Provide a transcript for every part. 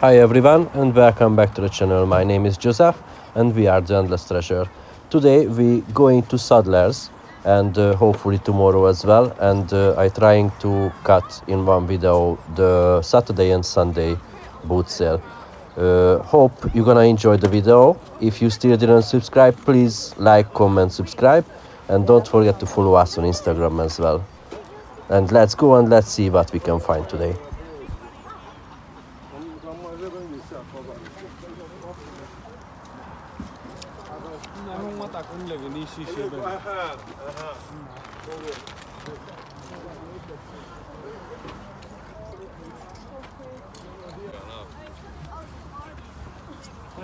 Hi everyone and welcome back to the channel. My name is Joseph and we are the Endless Treasure. Today we going to Sadlers and uh, hopefully tomorrow as well and uh, I trying to cut in one video the Saturday and Sunday boot sale. Uh, hope you're gonna enjoy the video. If you still didn't subscribe please like, comment, subscribe and don't forget to follow us on Instagram as well. And let's go and let's see what we can find today.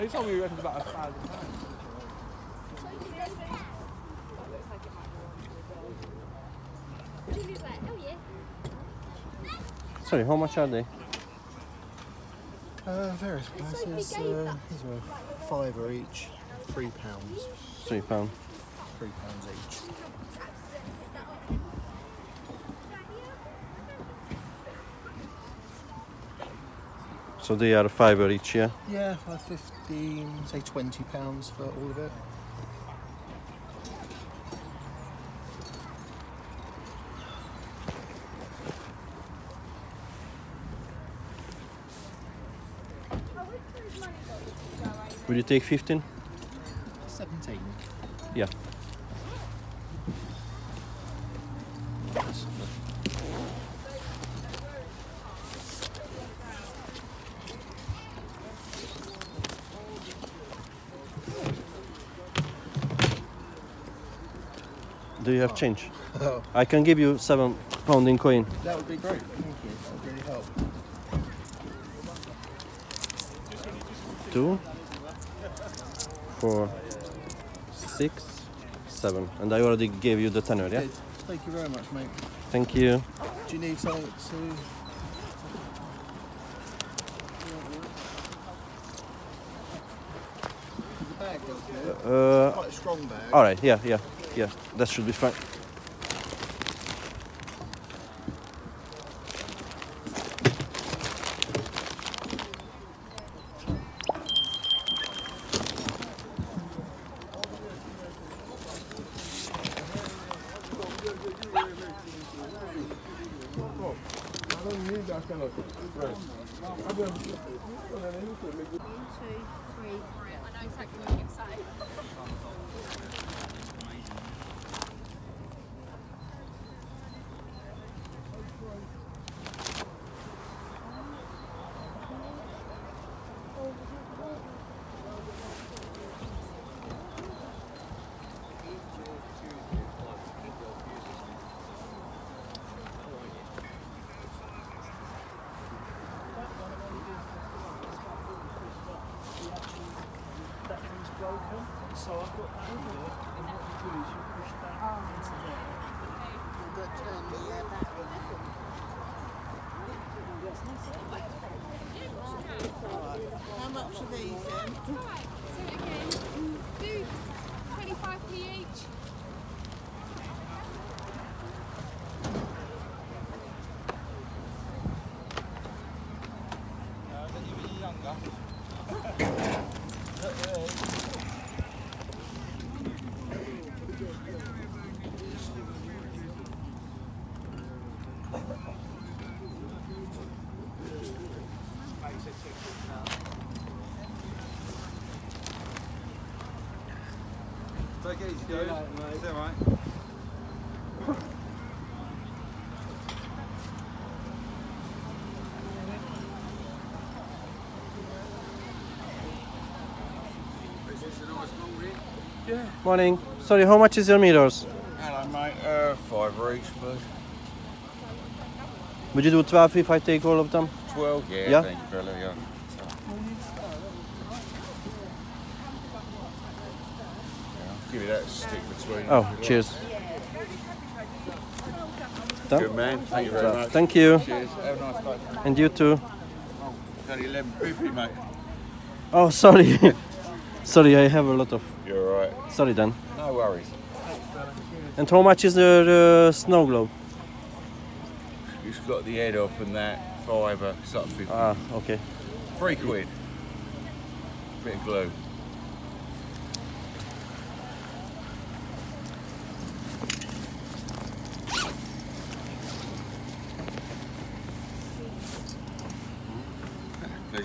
He told me he reckons about a thousand pounds. Sorry, how much are they? Uh, various prices. Uh, these were fiver each, three pounds, Three pound. three pounds each. So they are five each, yeah? Yeah, five fifteen, say twenty pounds for all of it. Will you take 15? Seventeen. Yeah. Do you have change? Oh, I can give you seven pound in coin. that would be great. Thank you. That would really help. Two, four, six, seven. And I already gave you the tenner, yeah? Thank you very much, mate. Thank you. Do you need something to? The bag. Uh, Quite a strong bag. all right, yeah, yeah, yeah. That should be fine. One, two, three. I know exactly what you're saying. 25p each. Take it easy, Joe. It's all right. Morning. Sorry, how much is your meters? Hello, mate. Uh, five each, please. Would you do 12 if I take all of them? Twelve. Yeah. Yeah? Thank you, fella. Yeah. Yeah, I'll Give you that stick between. Oh, cheers. Done? Good man. Thank you very much. Thank you. Cheers. Have a nice day. And you too. Only eleven fifty, mate. Oh, sorry. sorry, I have a lot of. You're right. Sorry then. No worries. And how much is the uh, snow globe? You've got the head off and that. It's like. Ah, okay. Three quid. Bit of glue.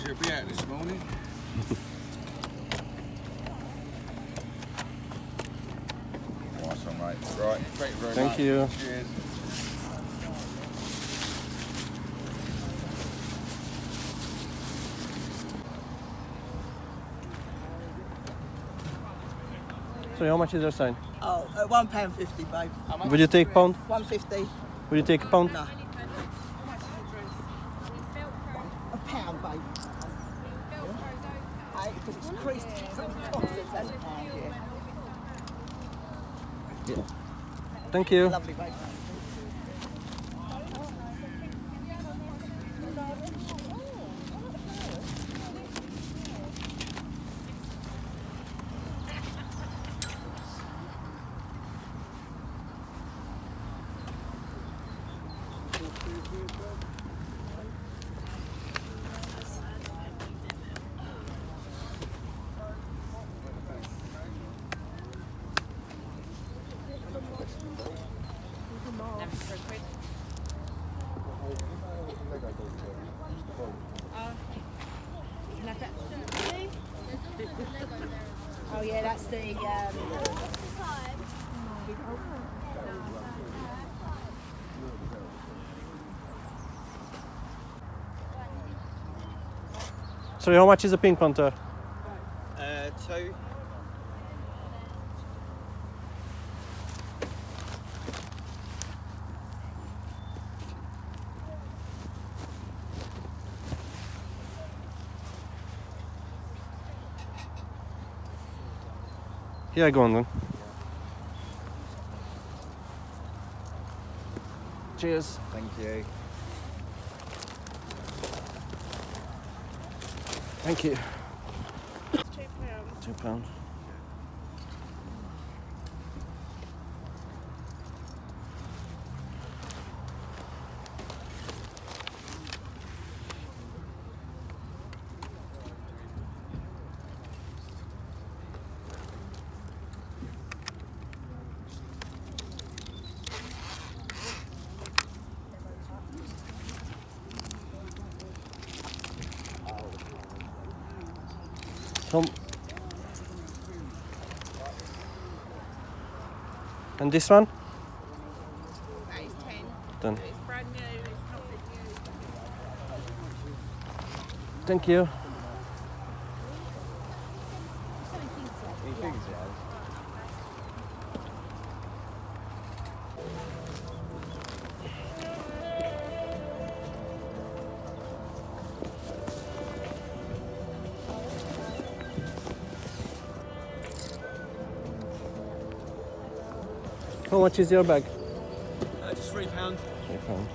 Pleasure to be out this morning. Nice one, mate. Right, thank you very Thank much. you. Cheers. So how much is your sign? Oh, uh, one pound fifty, babe. Would you take pound? One fifty. Would you take a pound? No. A pound, babe. Hey, because it's creased. That's yeah. Thank you. Lovely, babe. Oh yeah, that's the. Um, how much is a Pink Panther? Yeah, go on then. Cheers. Thank you. Thank you. It's two pounds. Two pounds. And this one? That is ten. Ten. It's brand new. It's used. Thank you. How much is your bag? Uh, just three pounds. Three pounds.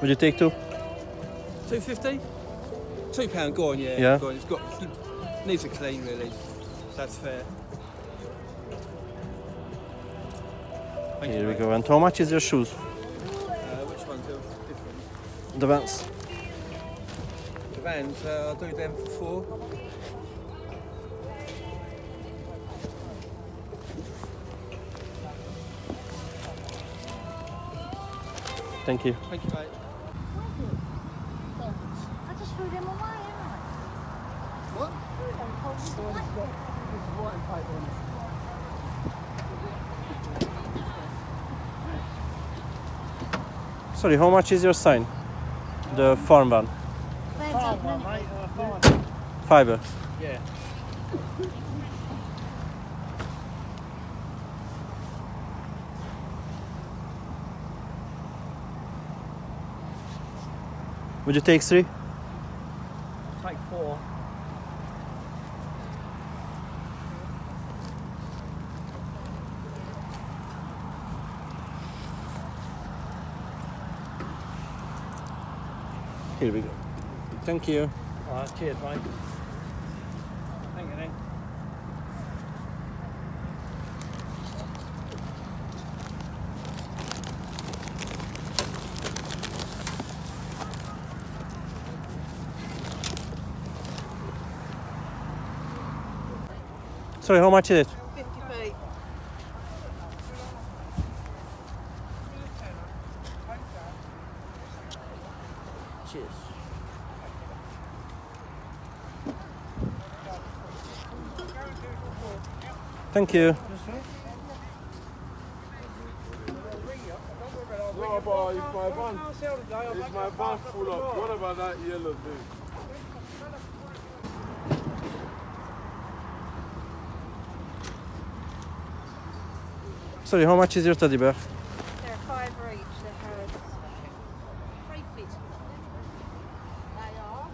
Would you take two? Two fifty. Two pound. Go on, yeah. Yeah. Go on. It's got needs a clean really. That's fair. Thank Here you, we mate. go. And how much is your shoes? Uh, which one's different? The Vans. The vans. Uh, I'll do them for four. Thank you. Thank you, mate. I just threw them away, haven't I? What? Threw them cold as black. Sorry, how much is your sign? The farm van. Where's that one? Fiber. Yeah. Would you take three? Take four. Here we go. Thank you. Alright, cheers, mate. Thank you, then. Sorry, how much is it? Thank you. What about that yellow? Sorry, how much is your teddy bear? They're five for each, they're Harrods. Three feet. They are?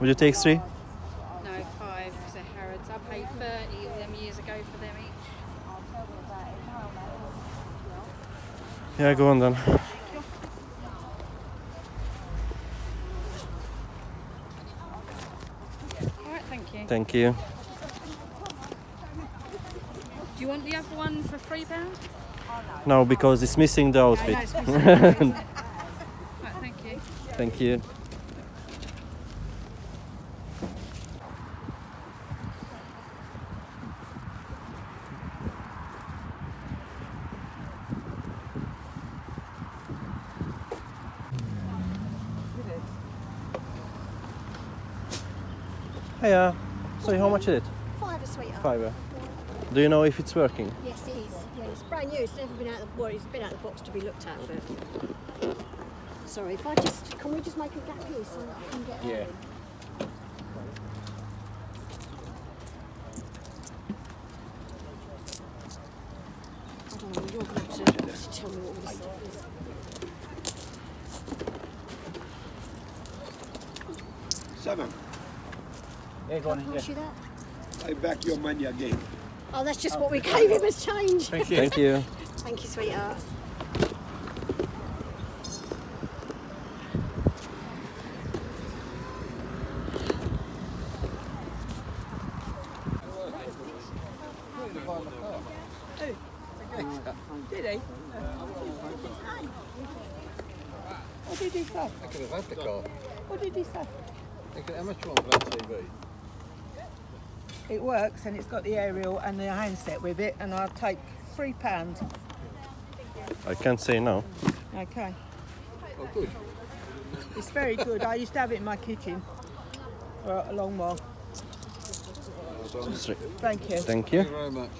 Would you take three? No, five, because they're Harrods. I paid 30 of them years ago for them each. Yeah, go on then. Alright, thank you. Thank you. Do you want the other one for three pounds? No, because it's missing the outfit. No, it's missing the outfit. Right, thank you. Thank you. Hiya. So how much is it? Five a sweetheart. Fiver. Do you know if it's working? Yes, it is. Yeah, it's brand new. It's never been out of the well, it's been out of the box to be looked at. But sorry, if I just can we just make a gap here so I can get Yeah. out? I don't know. You're going to have to, to tell me what all this stuff is. Seven. Yeah, go on, Can I yeah. you? I back your money again. Oh, that's just what we gave him as change. Thank you. Thank you. Thank you, sweetheart. Did he? What did he say? I could have had the car. What did he say? I could, how much you want for that TV? It works and it's got the aerial and the handset with it and I'll take three pounds. I can't say no. Okay. Oh, good. It's very good. I used to have it in my kitchen for a long while. Thank you. Thank you. Thank you very much.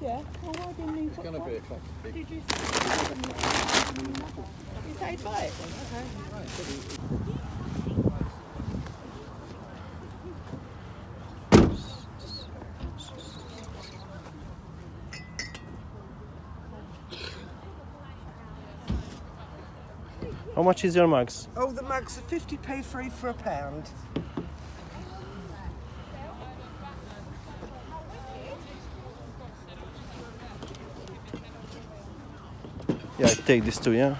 Yeah. Well, why didn't he It's put going to one? be a classic. Did you say? You say buy it then? Okay. How much is your mugs? Oh, the mugs are 50p free for a pound. Yeah, I take this too, yeah?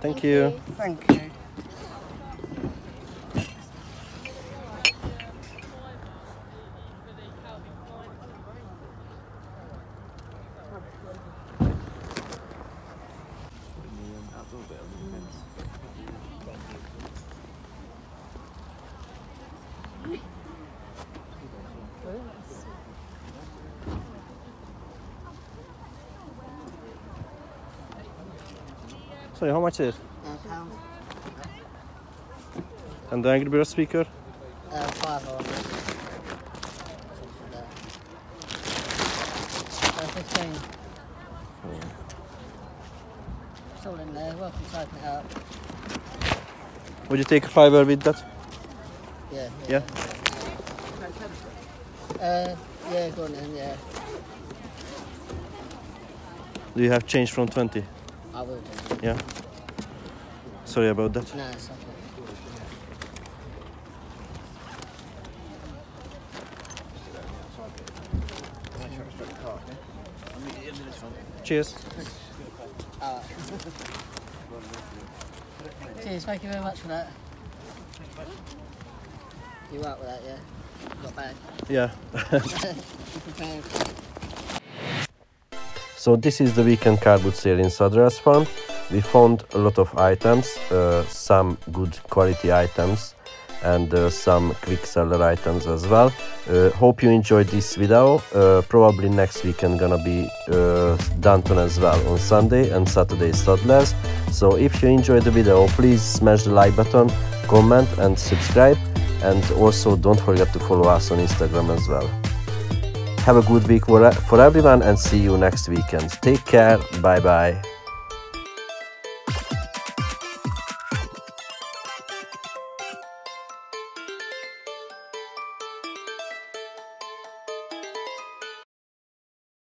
Thank you. Thank you. Sorry, how much is it? A pound. And the Angry Bird speaker? Uh, uh. It's all in there. Welcome to open it up. Would you take a fiver with that? Yeah. Yeah. Uh, yeah, go on then, yeah. Do you have change from 20? I will do. Yeah. Sorry about that. No, it's okay. Cheers. Cheers, thank you very much for that. You right with that, yeah? Not bad. Yeah. So this is the weekend car boot sale in Sadlers Farm. We found a lot of items, uh, some good quality items and uh, some quick seller items as well. Uh, hope you enjoyed this video. Uh, probably next weekend gonna be uh, Dunton as well on Sunday and Saturday Sadlers. So if you enjoyed the video, please smash the like button, comment and subscribe. And also don't forget to follow us on Instagram as well. Have a good week for everyone and see you next weekend. Take care. Bye bye.